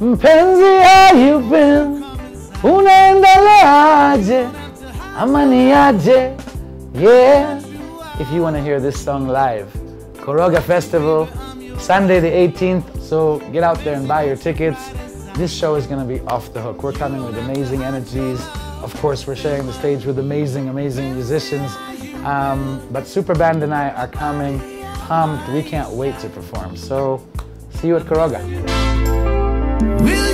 Mpenzi? Yeah. If you want to hear this song live, Koroga Festival, Sunday the 18th. So get out there and buy your tickets. This show is going to be off the hook. We're coming with amazing energies. Of course, we're sharing the stage with amazing, amazing musicians. Um, but Superband and I are coming pumped. We can't wait to perform. So see you at Koroga. Will